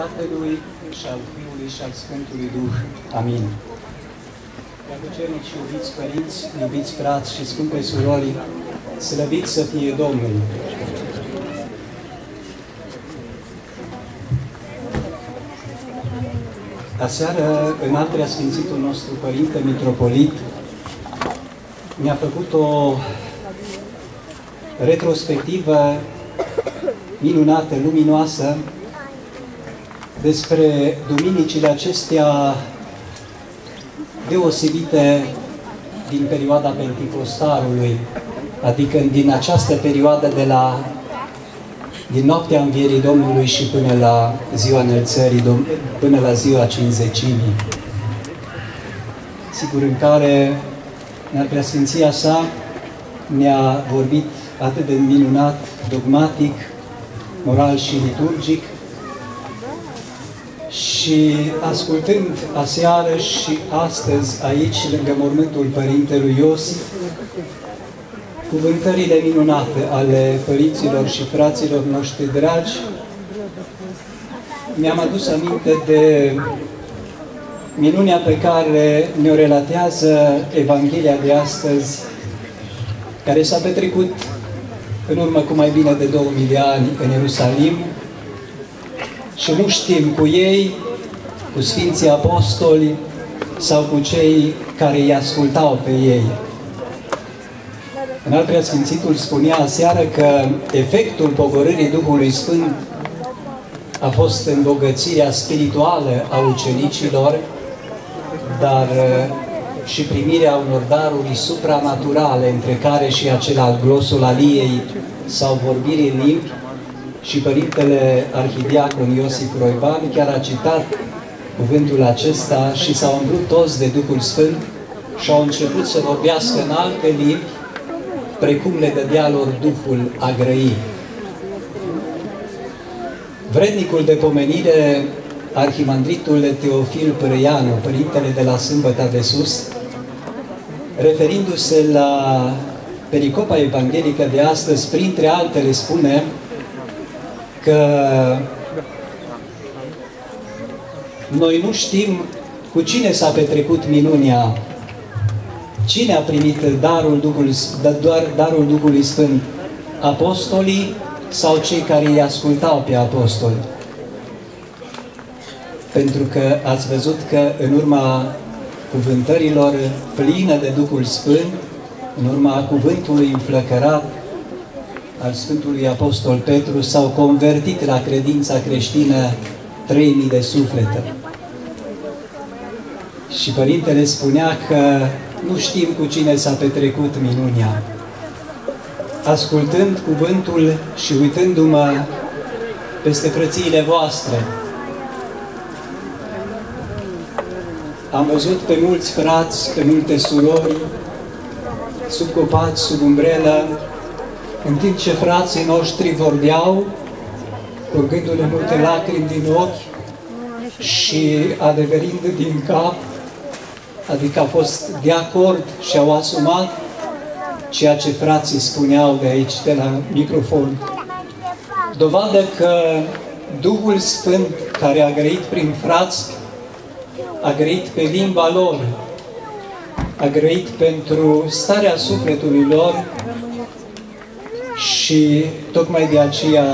Tatălui și al Fiului și al Sfântului Duh. Amin. Dragăcernici, iubiți părinți, iubiți frați și scumpe surori, slăviți să fie Domnul! Aseară, în al Sfințitul nostru Părinte Mitropolit mi-a făcut o retrospectivă minunată, luminoasă, despre duminicile acestea deosebite din perioada Pentecostarului, adică din această perioadă de la din noaptea învierii Domnului și până la ziua înălțării, până la ziua cinzecimii. Sigur, în care în preasfinția sa ne-a vorbit atât de minunat, dogmatic, moral și liturgic, și ascultând aseară și astăzi aici, lângă mormântul Părintelui Iosif, cuvântările minunate ale părinților și fraților noștri dragi, mi-am adus aminte de minunea pe care ne-o relatează Evanghelia de astăzi, care s-a petrecut în urmă cu mai bine de 2000 de ani în Ierusalim și nu știm cu ei, cu Sfinții Apostoli sau cu cei care îi ascultau pe ei. În al Preasfințitul spunea aseară că efectul pogorârii Duhului Sfânt a fost îmbogățirea spirituală a ucenicilor, dar uh, și primirea unor daruri supranaturale, între care și acela al glosolalie sau vorbirii în limbi, și Părintele Arhidiacon Iosif Roiban chiar a citat cuvântul acesta și s-au îmblut toți de Duhul Sfânt și au început să vorbească în alte limbi, precum le dădea lor Duhul a grăi. Vrednicul de pomenire, Arhimandritul Teofil Părăianu, Părintele de la Sâmbăta de Sus, referindu-se la pericopa evanghelică de astăzi, printre altele spune că noi nu știm cu cine s-a petrecut minunia, cine a primit darul Duhului, doar darul Duhului Sfânt, apostolii sau cei care îi ascultau pe apostoli. Pentru că ați văzut că în urma cuvântărilor plină de Duhul Sfânt, în urma cuvântului înflăcărat, al Sfântului Apostol Petru s-au convertit la credința creștină 3000 de suflete. Și Părintele spunea că nu știm cu cine s-a petrecut minunia. Ascultând cuvântul și uitându-mă peste frățiile voastre, am văzut pe mulți frați, pe multe surori, sub copaci, sub umbrelă, în timp ce frații noștri vorbeau, curgându-le multe lacrimi din ochi și adeverind din cap, adică a fost de acord și au asumat ceea ce frații spuneau de aici, de la microfon. Dovadă că Duhul Sfânt care a grăit prin frați, a grăit pe limba lor, a grăit pentru starea sufletului lor și tocmai de aceea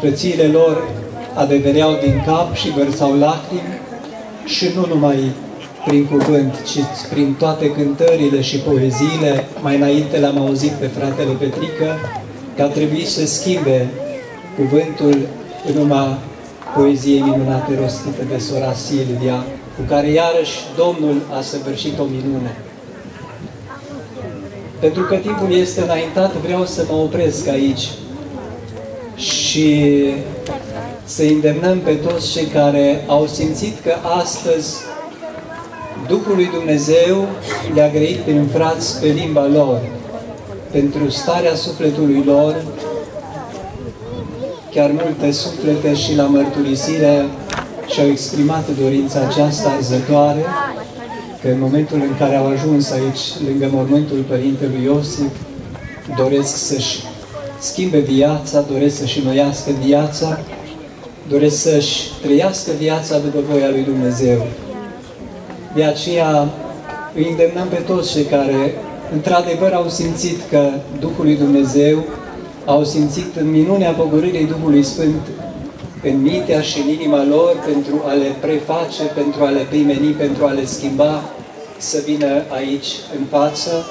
frățiile lor adevereau din cap și vărsau lacrimi și nu numai prin cuvânt, ci prin toate cântările și poeziile. Mai înainte l-am auzit pe fratele Petrică că a trebuit să schimbe cuvântul în urma poeziei minunate rostite de sora Silvia, cu care iarăși Domnul a săvârșit o minune. Pentru că timpul este înaintat, vreau să mă opresc aici și să îndemnăm pe toți cei care au simțit că astăzi Duhul lui Dumnezeu le-a grăit prin frați pe limba lor, pentru starea sufletului lor, chiar multe suflete și la mărturisire și-au exprimat dorința aceasta arzătoare, că în momentul în care au ajuns aici, lângă mormântul Părintelui Iosif, doresc să-și schimbe viața, doresc să-și noiască viața, doresc să-și trăiască viața după voia lui Dumnezeu. De aceea îi îndemnăm pe toți cei care într-adevăr au simțit că Duhul lui Dumnezeu, au simțit în minunea pogorârii Duhului Sfânt în mintea și în inima lor pentru a le preface, pentru a le primeni, pentru a le schimba, să vină aici în față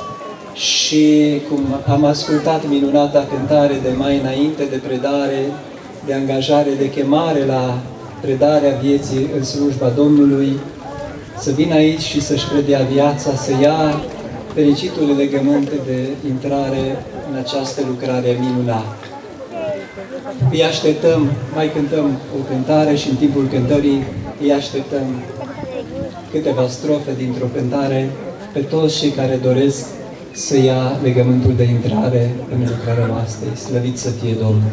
și cum am ascultat minunata cântare de mai înainte de predare, de angajare, de chemare la predarea vieții în slujba Domnului, să vină aici și să-și predea viața, să ia fericitul legământ de intrare în această lucrare minunată. Îi așteptăm, mai cântăm o cântare și în timpul cântării îi așteptăm câteva strofe dintr-o cântare pe toți cei care doresc să ia legământul de intrare în lucrarea noastră. Slăvit să fie Domnul!